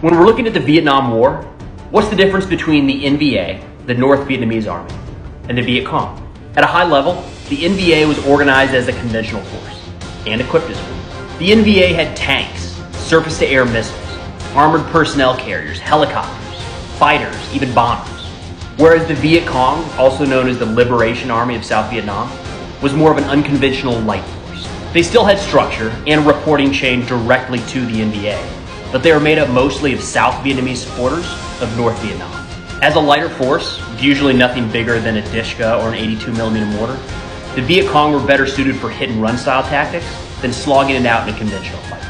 When we're looking at the Vietnam War, what's the difference between the NVA, the North Vietnamese Army, and the Viet Cong? At a high level, the NVA was organized as a conventional force and equipped as one. The NVA had tanks, surface to air missiles, armored personnel carriers, helicopters, fighters, even bombers. Whereas the Viet Cong, also known as the Liberation Army of South Vietnam, was more of an unconventional light force. They still had structure and reporting chain directly to the NVA, but they were made up mostly of South Vietnamese supporters of North Vietnam. As a lighter force, usually nothing bigger than a Dishka or an 82mm mortar, the Viet Cong were better suited for hit and run style tactics than slogging it out in a conventional fight.